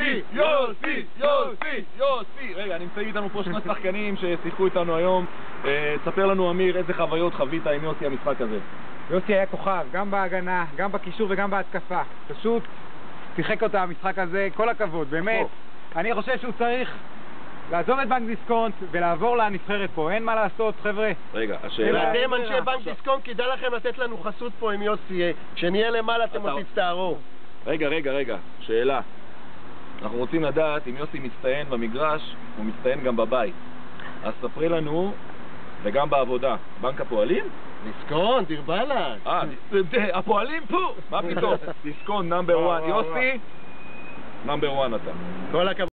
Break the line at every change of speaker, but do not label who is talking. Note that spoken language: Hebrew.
יוסי, יוסי, יוסי, יוסי. רגע, נמצאים איתנו פה שני שחקנים ששיחקו איתנו היום. אה, ספר לנו, אמיר, איזה חוויות חווית עם יוסי המשחק הזה.
יוסי היה כוכב, גם בהגנה, גם בקישור וגם בהתקפה. פשוט שיחק אותה המשחק הזה, כל הכבוד, באמת. אני חושב שהוא צריך לעזוב את בנק דיסקונט ולעבור לנבחרת פה, אין מה לעשות, חבר'ה.
רגע, השאלה...
ואתם אנשי. בנק דיסקונט, כדאי לכם לתת לנו חסות פה עם יוסי. אה, כשנהיה למעלה אתם עוד תצטערו.
רגע, רגע, רגע, שאלה. אנחנו רוצים לדעת אם יוסי מצטיין במגרש, הוא מצטיין גם בבית. אז ספרי לנו, וגם בעבודה, בנק הפועלים?
דיסקונט, דיר באלק.
אה, הפועלים פה! מה פתאום? דיסקונט number
וואו,
1.
וואו,
יוסי, number 1 אתה.
כל הכבוד.